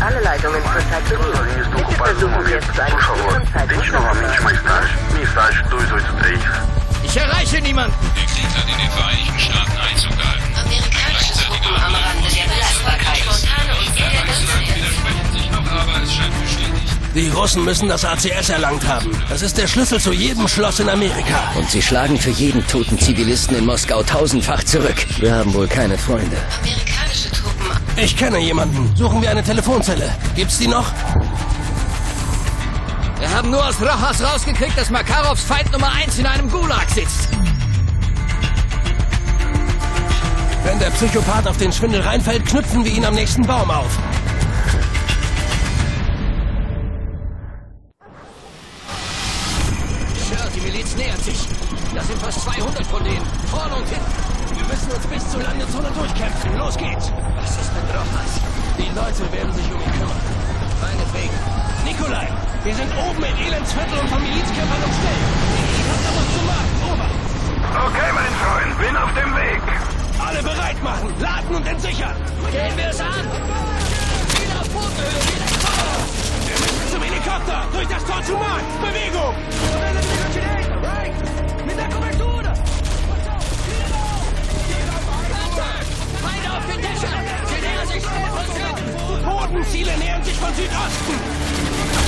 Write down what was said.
alle Leitungen zurzeit belegt. Bitte versuchen Sie es zu einem späteren Zeitpunkt novamente mais tarde. Mensagem 283. Ich erreiche niemanden. Der Krieg hat in den Vereinigten Staaten Einzug gehalten. Amerikanische Truppen am Rande der Belastbarkeit. Spontane und widersprechen sich noch, aber es scheint bestätigt. Die Russen müssen das ACS erlangt haben. Das ist der Schlüssel zu jedem Schloss in Amerika. Und sie schlagen für jeden toten Zivilisten in Moskau tausendfach zurück. Wir haben wohl keine Freunde. Truppen. Ich kenne jemanden. Suchen wir eine Telefonzelle. Gibt's die noch? Wir haben nur aus Rojas rausgekriegt, dass Makarovs Feind Nummer 1 in einem Gulag sitzt. Wenn der Psychopath auf den Schwindel reinfällt, knüpfen wir ihn am nächsten Baum auf. Sure, die Miliz nähert sich. Das sind fast 200 von denen. Vorne und hinten. Wir müssen uns bis zur Landezone durchkämpfen. Los geht's. Leute werden sich um ihn kümmern. Meinetwegen. Nikolai, wir sind oben in Elendsviertel und von Milizkämpfern umstellt. Ich hab da was zu machen. Ober. Okay, mein Freund, bin auf dem Weg. Alle bereit machen. Laden und entsichern. Gehen wir es an. Wieder auf Bodenhöhe. Wieder. Wir müssen zum Helikopter. Durch das Tor zum Markt. Appetit an!